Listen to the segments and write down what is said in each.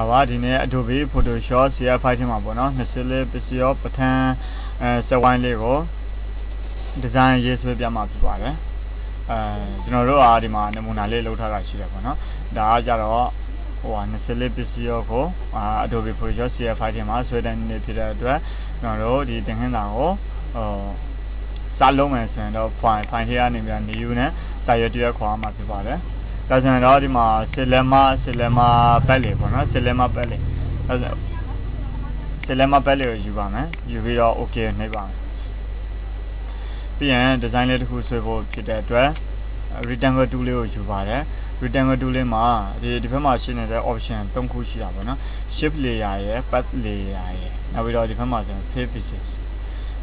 ဒါပါဒီနေ့ Adobe Photoshop CF5 ထဲမှာပေါ့နော်20လေးပစ္စည်းရောပထန်းအဲစဝိုင်းလေးကိုဒီဇိုင်းရေးဆွဲပြမှာဖြစ်ပါတယ်အဲကျွန်တော်တို့ကဒီမှာနမူနာလေးလုပ်ထားတာရှိတယ်ပေါ့နော်ဒါကကြတော့ဟိုဟာ20လေးပစ္စည်းရောကိုအာ Adobe Photoshop CF5 ထဲမှာဆွဲတဲ့နေ့ဖြစ်တဲ့အတွက်ကျွန်တော်တို့ဒီသင်ခန်းစာကိုဟိုစားလုံးမယ်ဆိုရင်တော့ file file ထဲကနေပြန် new နဲ့စာရွက်တရွက်ခေါ်မှာဖြစ်ပါတယ် ဒါဆိုရင်တော့ဒီမှာဆီလက်မဆီလက်မပက်လေးပေါ့နော်ဆီလက်မပက်လေးအဲဆီလက်မပက်လေးကိုယူပါမယ်ယူပြီးတော့ okay နှိပ်ပါမယ်ပြီးရင် design လေးတစ်ခုဆွဲဖို့ဖြစ်တဲ့အတွက် rectangle tool လေးကိုယူပါတယ် rectangle tool လေးမှာဒီဒီဘက်မှာရှိနေတဲ့ option ၃ခုရှိတာပေါ့နော် shift layer ရယ် path layer ရယ်နောက်ပြီးတော့ဒီဘက်မှာဆိုရင် face pieces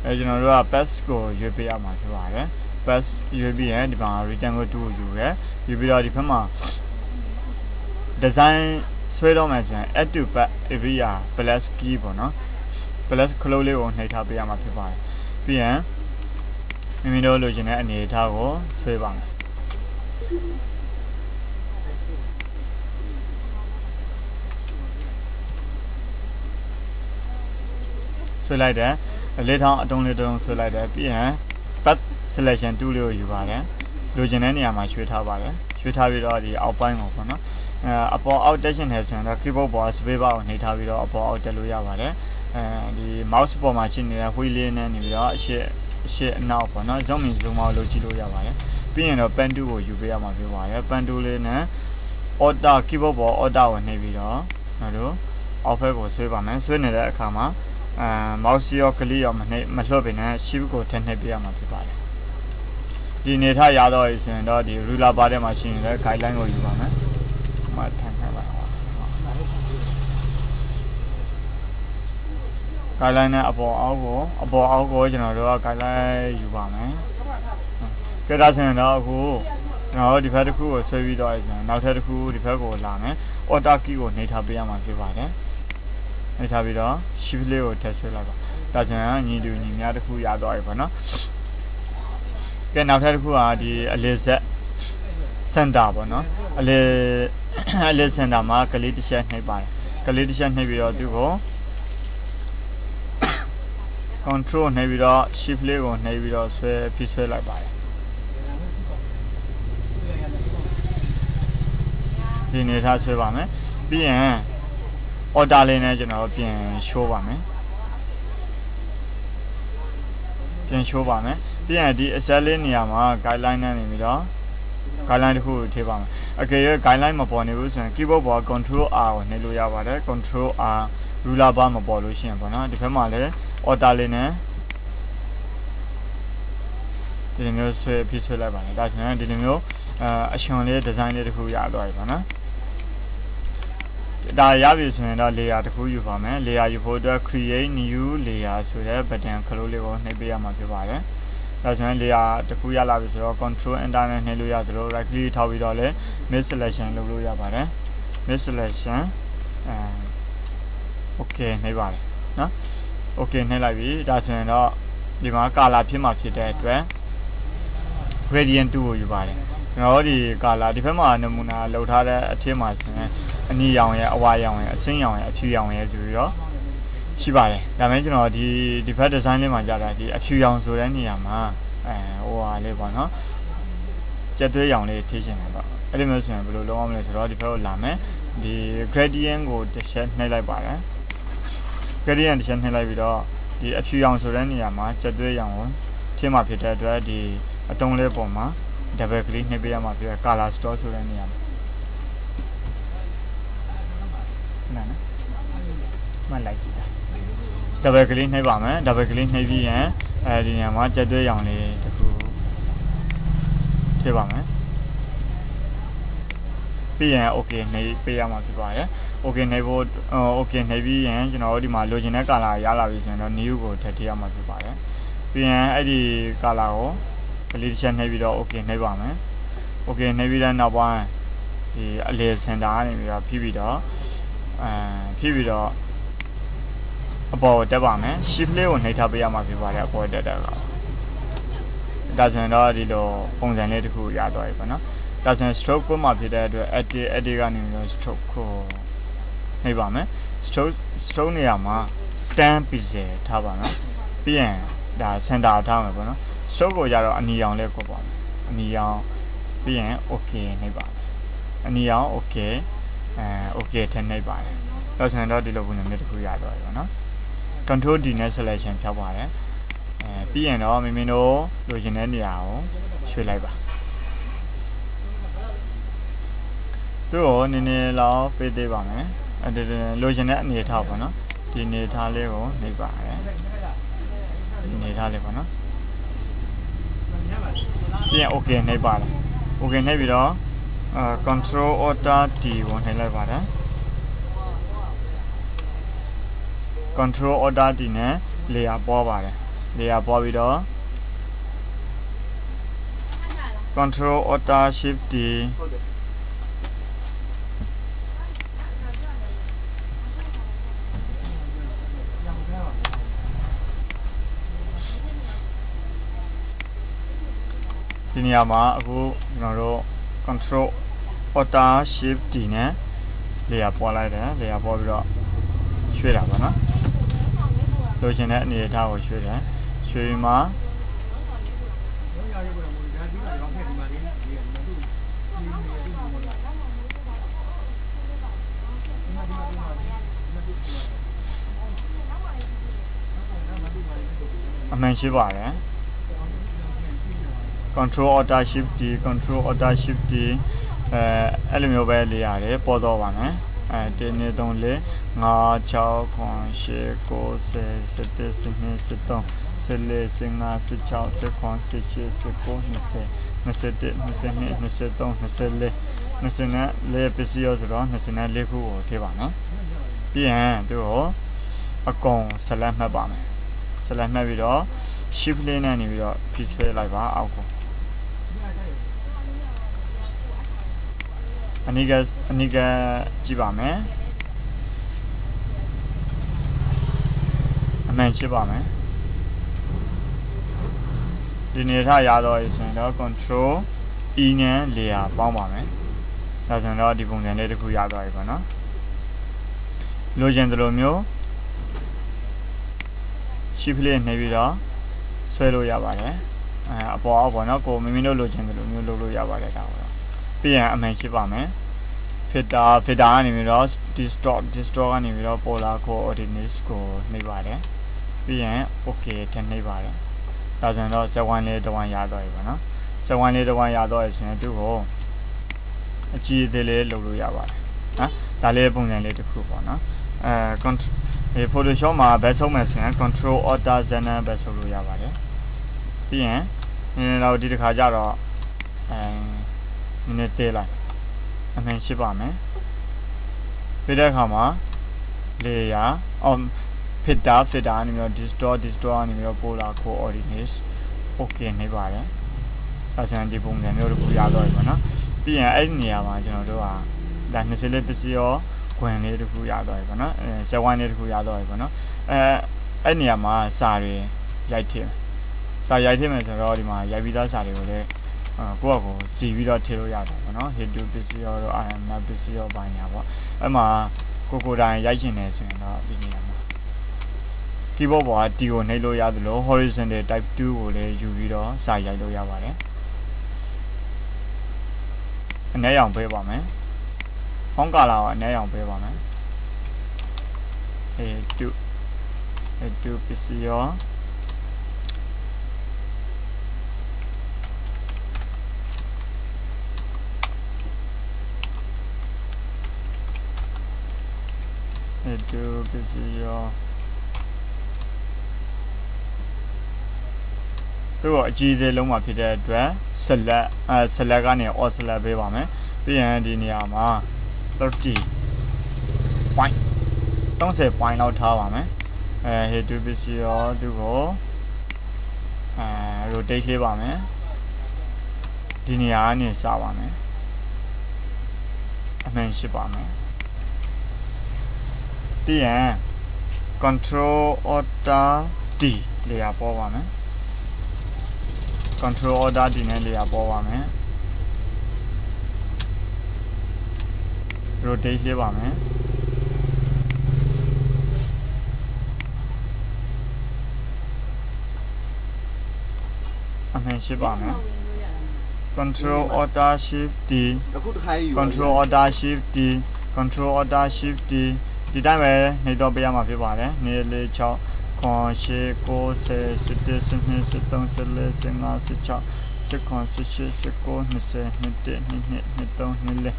အဲကျွန်တော်တို့က path ကိုရွေးပေးရမှာဖြစ်ပါတယ် path ရွေးပြီးရင်ဒီမှာ rectangle tool ကိုယူရယ် ယူပြီးတော့ဒီဘက်မှာ design ဆွဲတော့မယ်ဆိုရင် add to path area plus key ပေါ့နော် plus close လေးကိုနှိပ်ထားပေးရမှာဖြစ်ပါတယ်ပြီးရင်မိမိတို့လိုချင်တဲ့အနေအထားကိုဆွဲပါမယ်ဆွဲလိုက်တယ်လေးထောင်အတုံးလေးတုံးဆွဲလိုက်တယ်ပြီးရင် path selection tool လေးကိုယူပါတယ် လိုချင်တဲ့နေရာမှာရွှေ့ထားပါတယ်ရွှေ့ထားပြီးတော့ဒီအောက်ပိုင်းကိုပေါ့နော်အဲအပေါ်အောက်တက်ရှင်နေဆိုရင်တော့ keyboard ပေါ် space bar ကိုနှိပ်ထားပြီးတော့အပေါ်အောက်တက်လို့ရပါတယ်အဲဒီ mouse ပေါ်မှာရှိနေတဲ့ wheel လေးနဲ့နေပြီးတော့အရှိအရှိအနောက်ပေါ့နော် zoom in zoom out လုပ်ကြည့်လို့ရပါတယ်ပြီးရင်တော့ pen tool ကိုယူပေးရမှာဖြစ်ပါတယ် pen tool လေးနဲ့ order keyboard ပေါ် order ကိုနှိပ်ပြီးတော့ကျွန်တော်တို့ offer ကိုဆွဲပါမယ်ဆွဲနေတဲ့အခါမှာအဲ mouse ရောကလေးရောမနှိပ်မလွှတ်ပင်နဲ့ shift ကိုထည့်နှိပ်ပေးရမှာဖြစ်ပါတယ် ဒီနေထရတော့ဆိုရင်တော့ဒီ ruler bar ထဲမှာရှိနေတဲ့ guideline ကိုယူပါမယ်။မှထန်ခံပါတော့။ guideline နဲ့အပေါ်အောက်ကိုအပေါ်အောက်ကိုကျွန်တော်တို့က guideline ယူပါမယ်။ကြည့်ဒါဆိုရင်တော့အခုကျွန်တော်တို့ဒီဘက်တစ်ခုကိုဆွဲပြီးတော့ဆိုရင်နောက်ထပ်တစ်ခုဒီဘက်ကိုလာမယ်။ order key ကိုနှိပ်ထားပေးရမှာဖြစ်ပါတယ်။နှိပ်ထားပြီးတော့ shift လေးကိုထည့်ဆွဲလိုက်ပါ။ဒါဆိုရင်ညီတူညီများတစ်ခုရသွားပြီပေါ့နော်။ ကဲနောက်ထပ်တစ်ခုကဒီအလီဆက်စင်တာပေါ့နော်အလီအလီစင်တာမှာကလေးတစ်ချက်နှိပ်ပါတယ်ကလေးတစ်ချက်နှိပ်ပြီးတော့သူ့ကို control နှိပ်ပြီးတော့ shift လေးကိုနှိပ်ပြီးတော့ဆွဲဖိဆွဲလိုက်ပါတယ်ဒီနေထားဆွဲပါမယ်ပြီးရင် order လေးနဲ့ကျွန်တော်ပြင် show ပါမယ်ပြင် show ပါမယ် ပြီးရင်ဒီ Excel လေးနေရာမှာ guideline နဲ့နေပြီးတော့ guideline တစ်ခုကိုထည့်ပါမယ်အကယ်၍ guideline မပေါ်နေဘူးဆိုရင် keyboard ပေါ် control R ကိုနှိပ်လို့ရပါတယ် control R ruler bar မပေါ်လို့ရှိရင်ပေါ့နော်ဒီဘက်မှာလည်း order လေးနဲ့ဒီလိုမျိုးဆွဲပြီးဆွဲလိုက်ပါမယ်ဒါဆိုရင်ဒီလိုမျိုးအအရှင်လေး design လေးတစ်ခုရသွားပြီပေါ့နော်ဒါရပြီဆိုရင်တော့ layer တစ်ခုယူပါမယ် layer ယူဖို့အတွက် create new layer ဆိုတဲ့ button ခလို့လေးကိုနှိပ်ပေးရမှာဖြစ်ပါတယ် ဒါဆိုရင် layer တစ်ခုရလာပြီဆိုတော့ control enter နဲ့နှိပ်လို့ရသလို right click ထောက်ပြီးတော့လည်း mid selection လုပ်လို့ရပါတယ် mid selection အဲ okay နှိပ်ပါတယ်နော် okay နှိပ်လိုက်ပြီဒါဆိုရင်တော့ဒီမှာ color ဖြစ်မှာဖြစ်တဲ့အတွက် gradient 2ကိုယူပါတယ်ကျွန်တော်ဒီ color ဒီဘက်မှာနမူနာလောက်ထားတဲ့အထက်မှာဆိုရင်အနီရောင်ရဲ့အဝါရောင်ရဲ့အဆင်းရောင်ရဲ့အဖြူရောင်ရဲ့ဆိုပြီးတော့ ရှိပါတယ်ဒါပေမဲ့ကျွန်တော်ဒီဒီဘက် design လေးမှာကြာတာဒီအဖြူရောင်ဆိုတဲ့နေရာမှာအဲဟိုဟာလေးပေါ့နော်ကြက်သွေးရောင်လေးထိချင်တယ်ပေါ့အဲ့ဒီမျိုးဆိုရင်ဘယ်လိုလုပ်အောင်လဲဆိုတော့ဒီဘက်ကိုလာမယ်ဒီ gradient ကိုတစ်ချက်နှိပ်လိုက်ပါတယ် gradient တစ်ချက်နှိပ်လိုက်ပြီးတော့ဒီအဖြူရောင်ဆိုတဲ့နေရာမှာကြက်သွေးရောင်ကိုထင်းမှာဖြစ်တဲ့အတွက်ဒီအတုံးလေးပုံမှာ double click နှိပ်ပေးရမှာဖြစ်တဲ့ color store ဆိုတဲ့နေရာမှာနားနော်မှတ်လိုက်ကြည့်တာ double click နှိပ်ပါမယ် double click နှိပ်ပြီးရင်အဲဒီနေရာမှာကြက်သွေးရောင်လေးတစ်ခုထည့်ပါမယ်ပြီးရင် okay နှိပ်ပေးရမှာဖြစ်ပါတယ် okay နှိပ်ဖို့ okay နှိပ်ပြီးရင်ကျွန်တော်တို့ဒီမှာလိုချင်တဲ့ color ရလာပြီဆိုရင်တော့ new ကိုထည့်ထည့်ရမှာဖြစ်ပါတယ်ပြီးရင်အဲ့ဒီ color ကိုကလေးတစ်ချက်နှိပ်ပြီးတော့ okay နှိပ်ပါမယ် okay နှိပ်ပြီးတဲ့နောက်ပိုင်းဒီအလေစင်တာကနေပြီးတော့ဖြည့်ပြီးတော့အဲဖြည့်ပြီးတော့ အပေါ်ကိုတက်ပါမယ် shift လေးကိုနှိပ်ထားပေးရမှာဖြစ်ပါတယ်အပေါ်တက်တက်ကဒါဆိုရင်တော့ဒီလိုပုံစံလေးတစ်ခုရသွားပြီပေါ့နော်ဒါဆိုရင် stroke ပုံမှာဖြစ်တဲ့အတွက် edit edit ကနေပြီးတော့ stroke ကိုနှိပ်ပါမယ် stroke stroke နေရာမှာ10 pixel ထားပါနော်ပြီးရင်ဒါ center ထားမယ်ပေါ့နော် stroke ကိုကြတော့အနီရောင်လေးကိုပေါ့အနီရောင်ပြီးရင် okay နှိပ်ပါမယ်အနီရောင် okay အဲ okay ထည့်နှိပ်ပါတယ်တော့ဆိုရင်တော့ဒီလိုပုံစံမျိုးတစ်ခုရတော့ပြီပေါ့နော် control D နဲ့ selection ဖြောက်ပါတယ်အဲပြီးရင်တော့မိမိတို့လိုချင်တဲ့နေရာကိုရွှေ့လိုက်ပါသူ့ကိုနည်းနည်းလောက်ပေးသေးပါမယ်အဲဒီလိုချင်တဲ့အနေထားပေါ့နော်ဒီအနေထားလေးကိုနှိပ်ပါတယ်ဒီအနေထားလေးပေါ့နော်ပြီးရင် okay နှိပ်ပါတယ် okay နှိပ်ပြီးတော့အာ control order D ကိုနှိပ်လိုက်ပါတယ် control order ဒီနဲ့ layer ပေါ်ပါတယ် layer ပေါ်ပြီးတော့ control order shift ဒီဒီနေရာမှာအခုကျွန်တော်တို့ control order shift ဒီနဲ့ layer ပေါ်လိုက်တယ် layer ပေါ်ပြီးတော့ရွှေ့တာပါနော် လိုချင်တဲ့အနေအထားကိုရွှေ့တယ်ရွှေ့ပြီးမှအမှန်ရှိပါတယ် control order shift D control order shift D အဲအဲ့လိုမျိုးပဲလေးရတယ်ပေါ်တော့ပါမယ် အဲ1 2 3 4 5 6 9 10 9 10 11 12 13 14 15 16 17 18 19 20 21 22 23 24 20နဲ့4ပစ္စည်းရောဆိုတော့20နဲ့4ခုကိုထည့်ပါမယ်ပြီးရင်သူ့ကိုအကုန်ဆက်လက်မှတ်ပါမယ်ဆက်လက်မှတ်ပြီးတော့ shift လေးနဲ့နေပြီးတော့ piece ဆွဲလိုက်ပါအောက်ကို အနိကအနိကကြည့်ပါမယ်အမှန်ရှိပါမယ်ဒီနေထရတော့ဆိုရင်တော့ control e နဲ့ layer ပေါင်းပါမယ်ဒါဆိုတော့ဒီပုံစံလေးတစ်ခုရသွားပြီပေါ့နော်လိုချင်သလိုမျိုး shift လေးနှိပ်ပြီးတော့ဆွဲလို့ရပါတယ်အဲအပေါ်အောက်ပေါ့နော်ကိုမိမိတို့လိုချင်သလိုမျိုးလုပ်လို့ရပါတယ်ဒါပေါ့ ပြီးရင်အမှန်ရှိပါမယ် filter filter ကနေပြီးတော့ distort distort ကနေပြီးတော့ polar coordinates ကိုနှိပ်ပါတယ်ပြီးရင် okay ထည့်နှိပ်ပါတယ်ဒါဆိုရင်တော့ z1 လေးတစ်ဝမ်းရတော့ပြီပေါ့နော် z1 လေးတစ်ဝမ်းရတော့ဆိုရင်သူ့ကိုအကြည့်အသေးလေးလုပ်လို့ရပါတယ်နော်ဒါလေးပုံစံလေးတစ်ခုပေါ့နော်အဲ control ဒီ Photoshop မှာဘယ်ဆုံးမယ်ဆိုရင် Control Alt Z နဲ့ပဲဆုံးလို့ရပါတယ်ပြီးရင်နည်းနည်းတော့ဒီတစ်ခါကျတော့အဲ နည်းနည်းသေးလိုက်အမှန်ရှိပါမယ်ပြီးတဲ့အခါမှာ layer အော် filter filter အနေနဲ့ distort distort အနေနဲ့ polar coordinates okay နေပါတယ်အဲဆိုရင်ဒီပုံစံမျိုးတစ်ခုရတော့ပြီပေါ့နော်ပြီးရင်အဲ့ဒီနေရာမှာကျွန်တော်တို့ကဒါ20လေးပစ္စည်းရောခွင်လေးတစ်ခုရတော့ပြီပေါ့နော်အဲဇဝိုင်းလေးတစ်ခုရတော့ပြီပေါ့နော်အဲအဲ့နေရာမှာစာတွေရိုက်ထည့်စာရိုက်ထည့်မယ်ဆိုတော့ဒီမှာရိုက်ပြီးသားစာတွေကိုလည်း ကိုယ့်အကိုစီပြီးတော့ထည့်လို့ရတယ်ပေါ့နော် hit to ပစ္စည်းရောတော့ iron ပစ္စည်းရောပိုင်းညာပေါ့အဲ့မှာကိုကိုတိုင်ရိုက်ချင်တယ်ဆိုရင်တော့ဒီနေရာမှာ keyboard ပေါ်က D ကိုနှိပ်လို့ရသလို horizontal type 2ကိုလည်းယူပြီးတော့စာရိုက်လို့ရပါတယ်အနည်းအောင်ပေးပါမယ်ဖုန်းကာလာကိုအနည်းအောင်ပေးပါမယ်အဲတူအဲတူပစ္စည်းရော တူပစ္စည်းရောသူ့ကိုအကြီးသေးလုံးမှာဖြစ်တဲ့အတွက် select အဲ select ကနေ all select ပေးပါမယ်ပြီးရင်ဒီနေရာမှာ30 point 30 point လောက်ထားပါမယ်အဲ head to PC ရောသူကိုအဲ rotate လေးပါမယ်ဒီနေရာကနေစပါမယ်အမှန်ရှိပါမယ် ပြီးရင် control order d လေယာပေါ်ပါမယ် control order d နဲ့လေယာပေါ်ပါမယ် rotate လေးပါမယ်အမှန်ရှိပါမယ် control order shift d အခုတစ်ခါယူ control order shift d control order shift d ဒီတိုင်းပဲနေတော့ပေးရမှာဖြစ်ပါတယ်နေလေး6ခွန်ရှိ9 10 11 12 13 14 15 16 19 18 19 20 21 22 23 24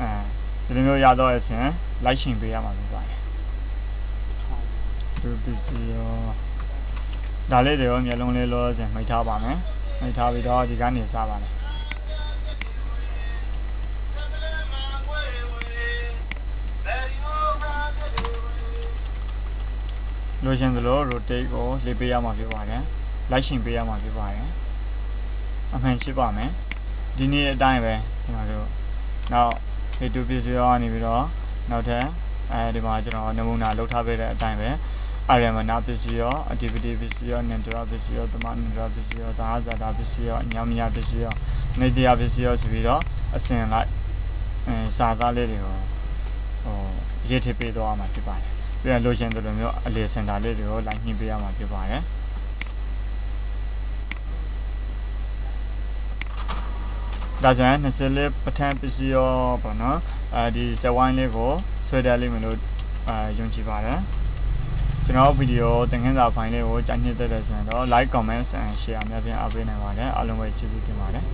အဲဒီလိုမျိုးရတော့အချင်းလိုက်ရှင်ပေးရမှာဖြစ်ပါတယ်သူပစ္စည်းရောဒါလေးတွေရောမျက်လုံးလေးလောဆင်မိတ်ထားပါမယ်မိတ်ထားပြီးတော့ဒီကနေစပါမယ် လိုချင်သလို rotate ကိုလေးပေးရမှာဖြစ်ပါတယ်လိုက်ရှင်ပေးရမှာဖြစ်ပါတယ်အမှန်ရှိပါမယ်ဒီနေ့အတိုင်းပဲကျွန်တော်တို့နောက် A2 ပစ္စည်းရောနေပြီးတော့နောက်ထပ်အဲဒီမှာကျွန်တော်နမူနာလောက်ထားပေးတဲ့အတိုင်းပဲအာရမနာပစ္စည်းရော activity ပစ္စည်းရောနင်ဒရာပစ္စည်းရောသမနင်ဒရာပစ္စည်းရောသာဇာတာပစ္စည်းရောညောင်မြပစ္စည်းရောနေတရားပစ္စည်းရောဆိုပြီးတော့အစဉ်လိုက်အဲစာသားလေးတွေကိုဟိုရေးထည့်ပေးသွားမှာဖြစ်ပါတယ် ပြန်လိုချင်တယ်လို့မျိုးအလေစင်တာလေးတွေကိုလိုက်ညှိပေးရမှာဖြစ်ပါတယ်ဒါကြောင့်20လေးပထမပစ္စည်းရောပေါ့နော်အဲဒီဇဝိုင်းလေးကိုဆွဲတယ်လိမ့်မယ်လို့အဲယုံကြည်ပါတယ်ကျွန်တော်ဗီဒီယိုသင်ခန်းစာဖိုင်လေးကိုကြိုက်နှစ်သက်တယ်ဆိုရင်တော့ like comment and share အများကြီးအားပေးနိုင်ပါတယ်အားလုံးပဲကျေးဇူးတင်ပါတယ်